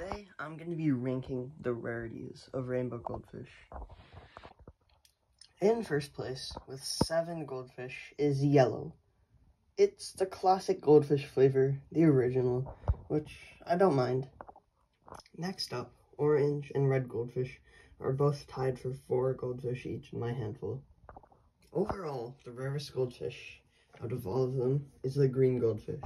Today, I'm going to be ranking the rarities of rainbow goldfish. In first place, with seven goldfish, is yellow. It's the classic goldfish flavor, the original, which I don't mind. Next up, orange and red goldfish are both tied for four goldfish each in my handful. Overall, the rarest goldfish out of all of them is the green goldfish.